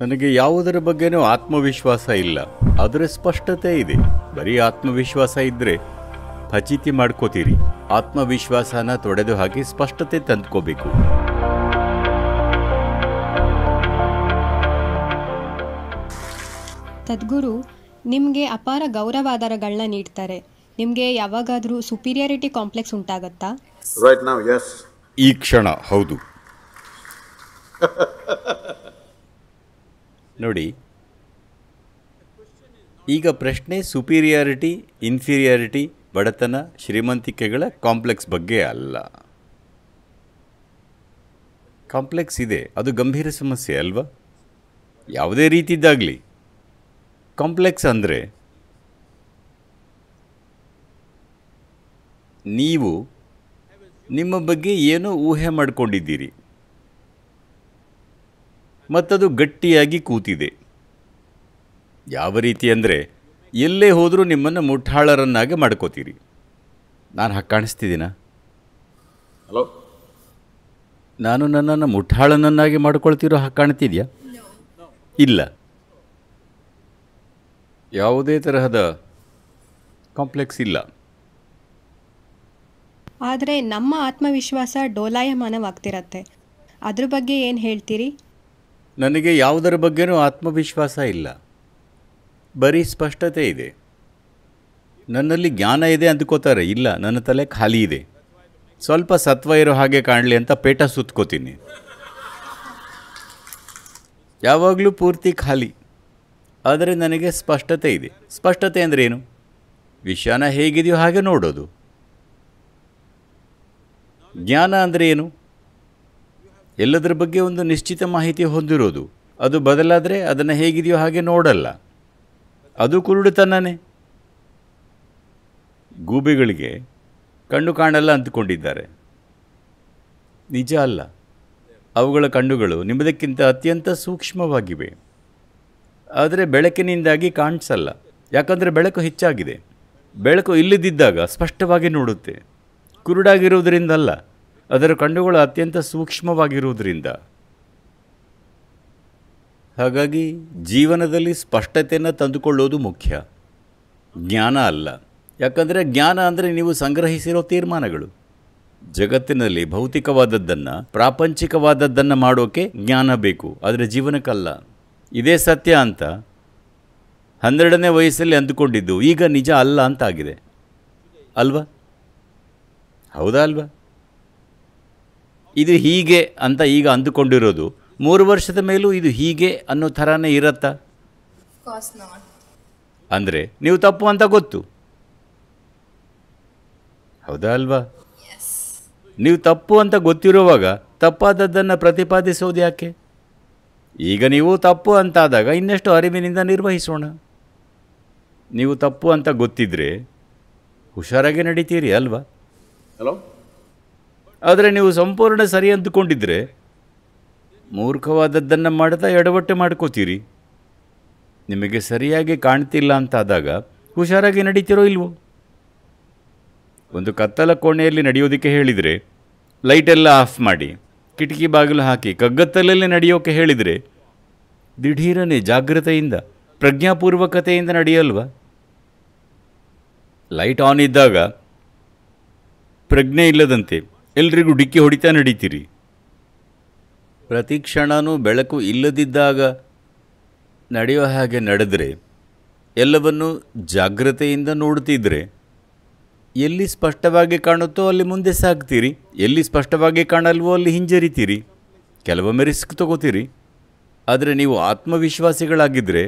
ನನಗೆ ಯಾವುದರ ಬಗ್ಗೆನೂ ಆತ್ಮವಿಶ್ವಾಸ ಇಲ್ಲ. ಅದರ ಸ್ಪಷ್ಟತೆ ಇದೆ. ಬರೀ ಆತ್ಮವಿಶ್ವಾಸ ಇದ್ದರೆ ಫಚಿತಿ ಮಾಡ್ಕೋತೀರಿ. ಆತ್ಮವಿಶ್ವಾಸನ ತೊಡೆದು ಹಾಕಿ ಸ್ಪಷ್ಟತೆ ತಂದ್ಕೋಬೇಕು. ತದ್ಗುರು ನಿಮಗೆ ಅಪಾರ ಗೌರವಾಧಾರಗಳನ್ನ ನೀಡ್ತಾರೆ. ನಿಮಗೆ ಯಾವಾಗಾದರೂ ಸುಪೀರಿಯಾರಿಟಿ ಕಾಂಪ್ಲೆಕ್ಸ್ ಉಂಟಾಗತ್ತಾ? ರೈಟ್ ನಾವು yes. ಈ ಕ್ಷಣ ಹೌದು. ನೋಡಿ. ಈಗ ಪ್ರಶ್ನೆ ಸುಪೀರಿಯಾರಿಟಿ ಇನ್ಫೀರಿಯಾರಿಟಿ ಬಡತನ, ಶ್ರೀಮಂತಿಕೆಗಳ ಕಾಂಪ್ಲೆಕ್ಸ್ ಬಗ್ಗೆ ಅಲ್ಲ. ಕಾಂಪ್ಲೆಕ್ಸ್ ಇದೆ, ಅದು ಗಂಭೀರ ಸಮಸ್ಯೆ ಅಲ್ವಾ? ಯಾವುದೇ ರೀತಿದ್ದಾಗಲಿ. ಕಾಂಪ್ಲೆಕ್ಸ್ ಅಂದರೆ, ನೀವು ನಿಮ್ಮ ಬಗ್ಗೆ ಏನೋ ಊಹೆ ಮಾಡಿಕೊಂಡಿದ್ದೀರಿ. ಮತ್ತದು ಗಟ್ಟಿಯಾಗಿ ಕೂತಿದೆ. ಯಾವ ರೀತಿ ಅಂದರೆ ಎಲ್ಲೇ ಹೋದರೂ ನಿಮ್ಮನ್ನು ಮುಠಾಳರನ್ನಾಗಿ ಮಾಡ್ಕೋತೀರಿ. ನಾನು ಹಾಗೆ ಕಾಣಿಸ್ತಿದ್ದೀನ? ಹಲೋ? ನಾನು ನನ್ನನ್ನು ಮುಠಾಳನನ್ನಾಗಿ ಮಾಡ್ಕೊಳ್ತಿರೋ ಹಾಗೆ ಕಾಣ್ತಿದ್ಯಾ? ಇಲ್ಲ. ಯಾವುದೇ ತರಹದ ಕಾಂಪ್ಲೆಕ್ಸ್ ಇಲ್ಲ. ಆದರೆ ನಮ್ಮ ಆತ್ಮವಿಶ್ವಾಸ ಡೋಲಾಯಮಾನವಾಗ್ತಿರತ್ತೆ. ಅದ್ರ ಬಗ್ಗೆ ಏನು ಹೇಳ್ತೀರಿ? ನನಗೆ ಯಾವುದರ ಬಗ್ಗೆನೂ ಆತ್ಮವಿಶ್ವಾಸ ಇಲ್ಲ. ಬರೀ ಸ್ಪಷ್ಟತೆ ಇದೆ. ನನ್ನಲ್ಲಿ ಜ್ಞಾನ ಇದೆ ಅಂದ್ಕೋತಾರೆ. ಇಲ್ಲ, ನನ್ನ ತಲೆ ಖಾಲಿ ಇದೆ. ಸ್ವಲ್ಪ ಸತ್ವ ಇರೋ ಹಾಗೆ ಕಾಣಲಿ ಅಂತ ಪೇಟ ಸುತ್ಕೋತೀನಿ. ಯಾವಾಗಲೂ ಪೂರ್ತಿ ಖಾಲಿ. ಆದರೆ ನನಗೆ ಸ್ಪಷ್ಟತೆ ಇದೆ. ಸ್ಪಷ್ಟತೆ ಅಂದರೆ ಏನು? ವಿಷಯನ ಹೇಗಿದೆಯೋ ಹಾಗೆ ನೋಡೋದು. ಜ್ಞಾನ ಅಂದರೆ ಏನು? ಎಲ್ಲದರ ಬಗ್ಗೆ ಒಂದು ನಿಶ್ಚಿತ ಮಾಹಿತಿ ಹೊಂದಿರೋದು. ಅದು ಬದಲಾದರೆ ಅದನ್ನು ಹೇಗಿದೆಯೋ ಹಾಗೆ ನೋಡಲ್ಲ. ಅದು ಕುರುಡುತನನೇ. ಗೂಬೆಗಳಿಗೆ ಕಣ್ಣು ಕಾಣಲ್ಲ ಅಂದುಕೊಂಡಿದ್ದಾರೆ. ನಿಜ ಅಲ್ಲ. ಅವುಗಳ ಕಣ್ಣುಗಳು ನಿಮ್ಮದಕ್ಕಿಂತ ಅತ್ಯಂತ ಸೂಕ್ಷ್ಮವಾಗಿವೆ. ಆದರೆ ಬೆಳಕಿನಿಂದಾಗಿ ಕಾಣಿಸಲ್ಲ. ಯಾಕಂದರೆ ಬೆಳಕು ಹೆಚ್ಚಾಗಿದೆ. ಬೆಳಕು ಇಲ್ಲದಿದ್ದಾಗ ಸ್ಪಷ್ಟವಾಗಿ ನೋಡುತ್ತೆ. ಕುರುಡಾಗಿರುವುದರಿಂದಲ್ಲ. ಅದರ ಕಣ್ಣುಗಳು ಅತ್ಯಂತ ಸೂಕ್ಷ್ಮವಾಗಿರುವುದರಿಂದ. ಹಾಗಾಗಿ ಜೀವನದಲ್ಲಿ ಸ್ಪಷ್ಟತೆಯನ್ನು ತಂದುಕೊಳ್ಳೋದು ಮುಖ್ಯ. ಜ್ಞಾನ ಅಲ್ಲ. ಯಾಕಂದರೆ ಜ್ಞಾನ ಅಂದರೆ ನೀವು ಸಂಗ್ರಹಿಸಿರೋ ತೀರ್ಮಾನಗಳು. ಜಗತ್ತಿನಲ್ಲಿ ಭೌತಿಕವಾದದ್ದನ್ನು, ಪ್ರಾಪಂಚಿಕವಾದದ್ದನ್ನು ಮಾಡೋಕ್ಕೆ ಜ್ಞಾನ ಬೇಕು. ಆದರೆ ಜೀವನಕ್ಕಲ್ಲ. ಇದೇ ಸತ್ಯ ಅಂತ ಹನ್ನೆರಡನೇ ವಯಸ್ಸಲ್ಲಿ ಅಂದುಕೊಂಡಿದ್ದು, ಈಗ ನಿಜ ಅಲ್ಲ ಅಂತ ಆಗಿದೆ ಅಲ್ವಾ? ಹೌದಾ ಅಲ್ವಾ? ಇದು ಹೀಗೆ ಅಂತ ಈಗ ಅಂದುಕೊಂಡಿರೋದು. ಮೂರು ವರ್ಷದ ಮೇಲೂ ಇದು ಹೀಗೆ ಅನ್ನೋ ಥರನೇ ಇರತ್ತಾ? ಅಂದರೆ ನೀವು ತಪ್ಪು ಅಂತ ಗೊತ್ತು. ಹೌದಾ ಅಲ್ವಾ? ನೀವು ತಪ್ಪು ಅಂತ ಗೊತ್ತಿರುವಾಗ ತಪ್ಪಾದದ್ದನ್ನು ಪ್ರತಿಪಾದಿಸೋದು ಯಾಕೆ? ಈಗ ನೀವು ತಪ್ಪು ಅಂತಾದಾಗ ಇನ್ನಷ್ಟು ಅರಿವಿನಿಂದ ನಿರ್ವಹಿಸೋಣ. ನೀವು ತಪ್ಪು ಅಂತ ಗೊತ್ತಿದ್ರೆ ಹುಷಾರಾಗಿ ನಡೀತೀರಿ ಅಲ್ವಾ? Hello? ಆದರೆ ನೀವು ಸಂಪೂರ್ಣ ಸರಿ ಅಂದುಕೊಂಡಿದ್ದರೆ ಮೂರ್ಖವಾದದ್ದನ್ನು ಮಾಡ್ತಾ ಎಡವಟ್ಟೆ ಮಾಡ್ಕೋತೀರಿ. ನಿಮಗೆ ಸರಿಯಾಗಿ ಕಾಣ್ತಿಲ್ಲ ಅಂತಾದಾಗ ಹುಷಾರಾಗಿ ನಡೀತಿರೋ ಇಲ್ವೋ? ಒಂದು ಕತ್ತಲ ಕೋಣೆಯಲ್ಲಿ ನಡೆಯೋದಕ್ಕೆ ಹೇಳಿದರೆ ಲೈಟೆಲ್ಲ ಆಫ್ ಮಾಡಿ, ಕಿಟಕಿ ಬಾಗಿಲು ಹಾಕಿ, ಕಗ್ಗತ್ತಲಲ್ಲಿ ನಡೆಯೋಕೆ ಹೇಳಿದರೆ ದಿಢೀರನೆ ಜಾಗೃತೆಯಿಂದ ಪ್ರಜ್ಞಾಪೂರ್ವಕತೆಯಿಂದ ನಡೆಯಲ್ವಾ? ಲೈಟ್ ಆನ್ ಇದ್ದಾಗ ಪ್ರಜ್ಞೆ ಇಲ್ಲದಂತೆ ಎಲ್ರಿಗೂ ಡಿಕ್ಕಿ ಹೊಡಿತಾ ನಡೀತೀರಿ. ಪ್ರತಿ ಕ್ಷಣನೂ ಬೆಳಕು ಇಲ್ಲದಿದ್ದಾಗ ನಡೆಯೋ ಹಾಗೆ ನಡೆದರೆ, ಎಲ್ಲವನ್ನೂ ಜಾಗ್ರತೆಯಿಂದ ನೋಡ್ತಿದ್ರೆ, ಎಲ್ಲಿ ಸ್ಪಷ್ಟವಾಗಿ ಕಾಣುತ್ತೋ ಅಲ್ಲಿ ಮುಂದೆ ಸಾಕ್ತೀರಿ ಎಲ್ಲಿ ಸ್ಪಷ್ಟವಾಗಿ ಕಾಣಲ್ವೋ ಅಲ್ಲಿ ಹಿಂಜರಿತೀರಿ, ಕೆಲವೊಮ್ಮೆ ರಿಸ್ಕ್ ತಗೋತೀರಿ. ಆದರೆ ನೀವು ಆತ್ಮವಿಶ್ವಾಸಿಗಳಾಗಿದ್ದರೆ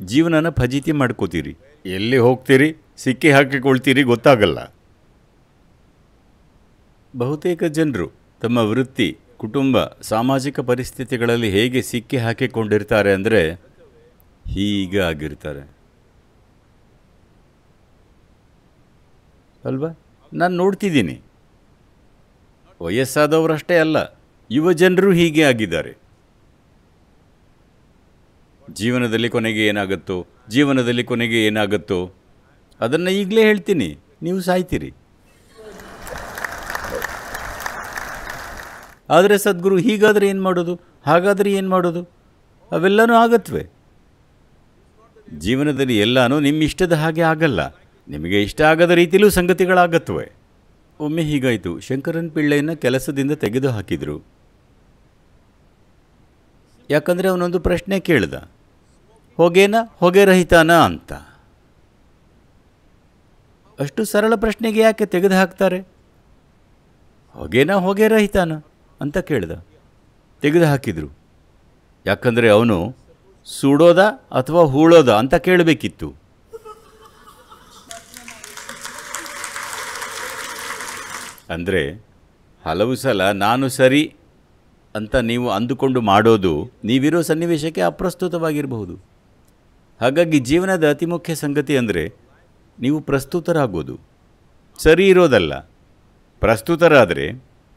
ಜೀವನನ ಫಜೀತಿ ಮಾಡ್ಕೋತೀರಿ. ಎಲ್ಲಿ ಹೋಗ್ತೀರಿ, ಸಿಕ್ಕಿ ಹಾಕಿಕೊಳ್ತೀರಿ ಗೊತ್ತಾಗಲ್ಲ. ಬಹುತೇಕ ಜನರು ತಮ್ಮ ವೃತ್ತಿ, ಕುಟುಂಬ, ಸಾಮಾಜಿಕ ಪರಿಸ್ಥಿತಿಗಳಲ್ಲಿ ಹೇಗೆ ಸಿಕ್ಕಿ ಹಾಕಿಕೊಂಡಿರ್ತಾರೆ ಅಂದರೆ ಹೀಗೆ ಆಗಿರ್ತಾರೆ ಅಲ್ವಾ? ನಾನು ನೋಡ್ತಿದ್ದೀನಿ. ವಯಸ್ಸಾದವರಷ್ಟೇ ಅಲ್ಲ, ಯುವ ಜನರು ಹೀಗೆ ಆಗಿದ್ದಾರೆ. ಜೀವನದಲ್ಲಿ ಕೊನೆಗೆ ಏನಾಗುತ್ತೋ, ಜೀವನದಲ್ಲಿ ಕೊನೆಗೆ ಏನಾಗುತ್ತೋ, ಅದನ್ನು ಈಗಲೇ ಹೇಳ್ತೀನಿ, ನೀವು ಸಾಯ್ತೀರಿ. ಆದರೆ ಸದ್ಗುರು ಹೀಗಾದರೆ ಏನು ಮಾಡೋದು? ಹಾಗಾದರೆ ಏನು ಮಾಡೋದು? ಅವೆಲ್ಲನೂ ಆಗತ್ವೆ. ಜೀವನದಲ್ಲಿ ಎಲ್ಲನೂ ನಿಮ್ಮ ಇಷ್ಟದ ಹಾಗೆ ಆಗಲ್ಲ. ನಿಮಗೆ ಇಷ್ಟ ಆಗದ ರೀತಿಯಲ್ಲೂ ಸಂಗತಿಗಳಾಗತ್ವೆ. ಒಮ್ಮೆ ಹೀಗಾಯಿತು. ಶಂಕರನ್ ಪಿಳ್ಳೆಯನ್ನು ಕೆಲಸದಿಂದ ತೆಗೆದು ಹಾಕಿದರು ಯಾಕಂದರೆ ಅವನೊಂದು ಪ್ರಶ್ನೆ ಕೇಳಿದ. ಹೊಗೆನ? ಹೊಗೆ ರಹಿತಾನ ಅಂತ. ಅಷ್ಟು ಸರಳ ಪ್ರಶ್ನೆಗೆ ಯಾಕೆ ತೆಗೆದು ಹಾಕ್ತಾರೆ ಹೊಗೆನ? ಹೊಗೆ ರಹಿತಾನ. ಅಂತ ಕೇಳಿದ. ತೆಗೆದು ಹಾಕಿದರು ಯಾಕಂದರೆ ಅವನು ಸುಡೋದ ಅಥವಾ ಹೂಳೋದ ಅಂತ ಕೇಳಬೇಕಿತ್ತು. ಅಂದರೆ ಹಲವು ಸಲ ನಾನು ಸರಿ ಅಂತ ನೀವು ಅಂದುಕೊಂಡು ಮಾಡೋದು ನೀವಿರೋ ಸನ್ನಿವೇಶಕ್ಕೆ ಅಪ್ರಸ್ತುತವಾಗಿರಬಹುದು. ಹಾಗಾಗಿ ಜೀವನದ ಅತಿ ಮುಖ್ಯ ಸಂಗತಿ ಅಂದರೆ ನೀವು ಪ್ರಸ್ತುತರಾಗೋದು. ಸರಿ ಇರೋದಲ್ಲ. ಪ್ರಸ್ತುತರಾದರೆ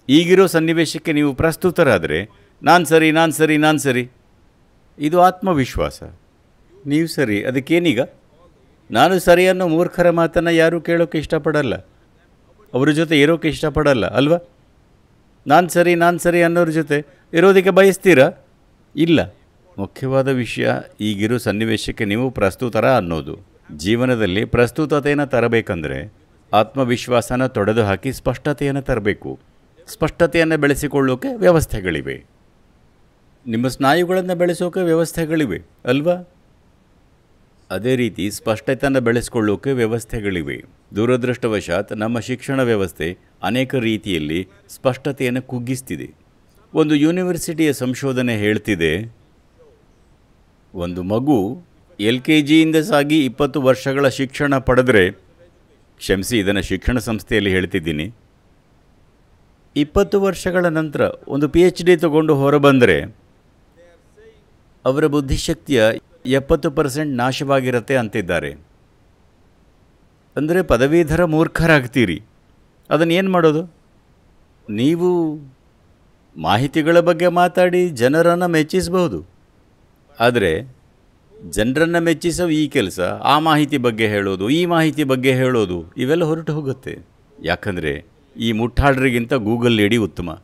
ಈಗಿರೋ ಸನ್ನಿವೇಶಕ್ಕೆ ನೀವು ಪ್ರಸ್ತುತರಾದರೆ, ನಾನು ಸರಿ ನಾನು ಸರಿ ನಾನು ಸರಿ. ಇದು ಆತ್ಮವಿಶ್ವಾಸ. ನೀವು ಸರಿ, ಅದಕ್ಕೇನೀಗ? ನಾನು ಸರಿ ಅನ್ನೋ ಮೂರ್ಖರ ಮಾತನ್ನು ಯಾರೂ ಕೇಳೋಕ್ಕೆ ಇಷ್ಟಪಡಲ್ಲ. ಅವ್ರ ಜೊತೆ ಇರೋಕ್ಕೆ ಇಷ್ಟಪಡಲ್ಲ, ಅಲ್ವಾ? ನಾನು ಸರಿ ನಾನು ಸರಿ ಅನ್ನೋರ ಜೊತೆ ಇರೋದಕ್ಕೆ ಬಯಸ್ತೀರಾ? ಇಲ್ಲ. ಮುಖ್ಯವಾದ ವಿಷಯ, ಈಗಿರೋ ಸನ್ನಿವೇಶಕ್ಕೆ ನೀವು ಪ್ರಸ್ತುತರ ಅನ್ನೋದು. ಜೀವನದಲ್ಲಿ ಪ್ರಸ್ತುತತೆಯನ್ನು ತರಬೇಕಂದ್ರೆ ಆತ್ಮವಿಶ್ವಾಸನ ತೊಡೆದು ಹಾಕಿ ಸ್ಪಷ್ಟತೆಯನ್ನು ತರಬೇಕು. ಸ್ಪಷ್ಟತೆಯನ್ನು ಬೆಳೆಸಿಕೊಳ್ಳೋಕೆ ವ್ಯವಸ್ಥೆಗಳಿವೆ. ನಿಮ್ಮ ಸ್ನಾಯುಗಳನ್ನು ಬೆಳೆಸೋಕೆ ವ್ಯವಸ್ಥೆಗಳಿವೆ, ಅಲ್ವಾ? ಅದೇ ರೀತಿ ಸ್ಪಷ್ಟತೆಯನ್ನು ಬೆಳೆಸ್ಕೊಳ್ಳೋಕೆ ವ್ಯವಸ್ಥೆಗಳಿವೆ. ದುರದೃಷ್ಟವಶಾತ್ ನಮ್ಮ ಶಿಕ್ಷಣ ವ್ಯವಸ್ಥೆ ಅನೇಕ ರೀತಿಯಲ್ಲಿ ಸ್ಪಷ್ಟತೆಯನ್ನು ಕುಗ್ಗಿಸ್ತಿದೆ. ಒಂದು ಯೂನಿವರ್ಸಿಟಿಯ ಸಂಶೋಧನೆ ಹೇಳ್ತಿದೆ, ಒಂದು ಮಗು ಎಲ್ ಕೆ ಜಿಯಿಂದ ಸಾಗಿ ಇಪ್ಪತ್ತು ವರ್ಷಗಳ ಶಿಕ್ಷಣ ಪಡೆದರೆ, ಕ್ಷಮಿಸಿ ಇದನ್ನು ಶಿಕ್ಷಣ ಸಂಸ್ಥೆಯಲ್ಲಿ ಹೇಳ್ತಿದ್ದೀನಿ ಇಪ್ಪತ್ತು ವರ್ಷಗಳ ನಂತರ ಒಂದು ಪಿ ಎಚ್ ಡಿ ತಗೊಂಡು ಹೊರಬಂದರೆ ಅವರ ಬುದ್ಧಿಶಕ್ತಿಯ ಎಪ್ಪತ್ತು ಪರ್ಸೆಂಟ್ ನಾಶವಾಗಿರುತ್ತೆ ಅಂತಿದ್ದಾರೆ. ಅಂದರೆ ಪದವೀಧರ ಮೂರ್ಖರಾಗ್ತೀರಿ. ಅದನ್ನು ಏನು ಮಾಡೋದು? ನೀವು ಮಾಹಿತಿಗಳ ಬಗ್ಗೆ ಮಾತಾಡಿ ಜನರನ್ನು ಮೆಚ್ಚಿಸಬಹುದು. ಆದರೆ ಜನರನ್ನು ಮೆಚ್ಚಿಸೋ ಈ ಕೆಲಸ, ಆ ಮಾಹಿತಿ ಬಗ್ಗೆ ಹೇಳೋದು, ಈ ಮಾಹಿತಿ ಬಗ್ಗೆ ಹೇಳೋದು, ಇವೆಲ್ಲ ಹೊರಟು ಹೋಗುತ್ತೆ. ಯಾಕಂದರೆ ಈ ಮುಟ್ಟಾಡ್ರಿಗಿಂತ ಗೂಗಲ್ ಲೇಡಿ ಉತ್ತಮ.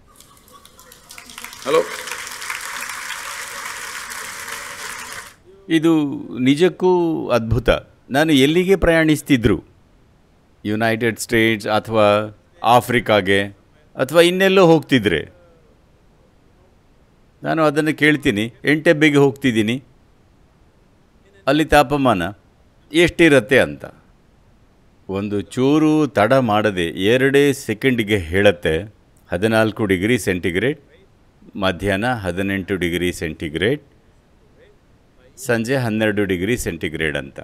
ಹಲೋ. ಇದು ನಿಜಕ್ಕೂ ಅದ್ಭುತ. ನಾನು ಎಲ್ಲಿಗೆ ಪ್ರಯಾಣಿಸ್ತಿದ್ರು? ಯುನೈಟೆಡ್ ಸ್ಟೇಟ್ಸ್ ಅಥವಾ ಆಫ್ರಿಕಾಗೆ ಅಥವಾ ಇನ್ನೆಲ್ಲೋ ಹೋಗ್ತಿದ್ರೆ? ನಾನು ಅದನ್ನು ಕೇಳ್ತೀನಿ. ಎಂಟೆಬ್ಬೆಗೆ ಹೋಗ್ತಿದ್ದೀನಿ. ಅಲ್ಲಿ ತಾಪಮಾನ ಎಷ್ಟಿರತ್ತೆ ಅಂತ. ಒಂದು ಚೂರು ತಡ ಮಾಡದೆ ಎರಡೇ ಸೆಕೆಂಡಿಗೆ ಹೇಳುತ್ತೆ ಹದಿನಾಲ್ಕು ಡಿಗ್ರಿ ಸೆಂಟಿಗ್ರೇಡ್ ಮಧ್ಯಾಹ್ನ ಹದಿನೆಂಟು ಡಿಗ್ರಿ ಸೆಂಟಿಗ್ರೇಡ್ ಸಂಜೆ ಹನ್ನೆರಡು ಡಿಗ್ರಿ ಸೆಂಟಿಗ್ರೇಡ್ ಅಂತ.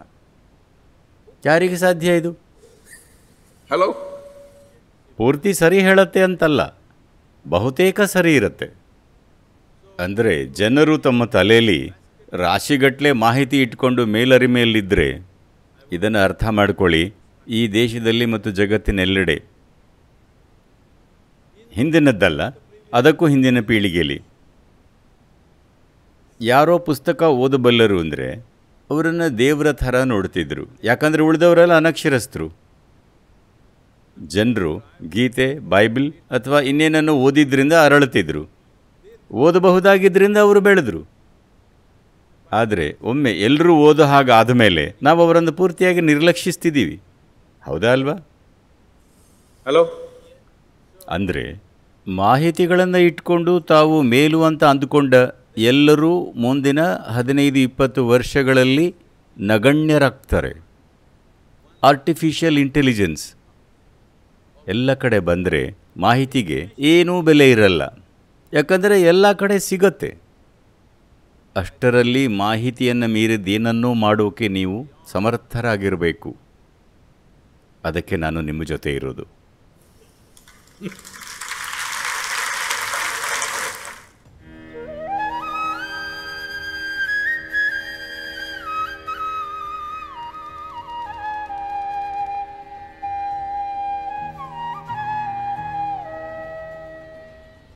ಯಾರಿಗೆ ಸಾಧ್ಯ ಇದು? ಹಲೋ? ಪೂರ್ತಿ ಸರಿ ಹೇಳತ್ತೆ ಅಂತಲ್ಲ ಬಹುತೇಕ ಸರಿ ಇರುತ್ತೆ. ಅಂದರೆ ಜನರು ತಮ್ಮ ತಲೆಯಲ್ಲಿ ರಾಶಿಗಟ್ಟಲೆ ಮಾಹಿತಿ ಇಟ್ಕೊಂಡು ಮೇಲರಿಮೆಯಲ್ಲಿದ್ದರೆ ಇದನ್ನು ಅರ್ಥ ಮಾಡ್ಕೊಳ್ಳಿ. ಈ ದೇಶದಲ್ಲಿ ಮತ್ತು ಜಗತ್ತಿನೆಲ್ಲೆಡೆ. ಹಿಂದಿನದ್ದಲ್ಲ, ಅದಕ್ಕೂ ಹಿಂದಿನ ಪೀಳಿಗೆಯಲ್ಲಿ ಯಾರೋ ಪುಸ್ತಕ ಓದಬಲ್ಲರು ಅಂದರೆ, ಅವರನ್ನು ದೇವರ ಥರ ನೋಡ್ತಿದ್ರು. ಯಾಕಂದರೆ ಉಳಿದವರೆಲ್ಲ ಅನಕ್ಷರಸ್ಥರು. ಜನರು ಗೀತೆ, ಬೈಬಲ್ ಅಥವಾ ಇನ್ನೇನನ್ನು ಓದಿದ್ರಿಂದ ಅರಳುತ್ತಿದ್ದರು ಓದಬಹುದಾಗಿದ್ದರಿಂದ ಅವರು ಬೆಳೆದರು. ಆದರೆ ಒಮ್ಮೆ ಎಲ್ಲರೂ ಓದೋ ಹಾಗಾದ ಮೇಲೆ ನಾವು ಅವರನ್ನು ಪೂರ್ತಿಯಾಗಿ ನಿರ್ಲಕ್ಷಿಸ್ತಿದ್ದೀವಿ. ಹೌದಾ ಅಲ್ವಾ? ಹಲೋ? ಅಂದರೆ ಮಾಹಿತಿಗಳನ್ನು ಇಟ್ಕೊಂಡು ತಾವು ಮೇಲು ಅಂತ ಅಂದುಕೊಂಡ ಎಲ್ಲರೂ ಮುಂದಿನ ಹದಿನೈದು ಇಪ್ಪತ್ತು ವರ್ಷಗಳಲ್ಲಿ ನಗಣ್ಯರಾಗ್ತಾರೆ. ಆರ್ಟಿಫಿಷಿಯಲ್ ಇಂಟೆಲಿಜೆನ್ಸ್ ಎಲ್ಲ ಕಡೆ ಬಂದರೆ ಮಾಹಿತಿಗೆ ಏನೂ ಬೆಲೆ ಇರಲ್ಲ. ಯಾಕಂದರೆ ಎಲ್ಲ ಕಡೆ ಸಿಗತ್ತೆ. ಅಷ್ಟರಲ್ಲಿ ಮಾಹಿತಿಯನ್ನು ಮೀರಿದ್ದೇನನ್ನೂ ಮಾಡೋಕೆ ನೀವು ಸಮರ್ಥರಾಗಿರಬೇಕು. ಅದಕ್ಕೆ ನಾನು ನಿಮ್ಮ ಜೊತೆ ಇರೋದು.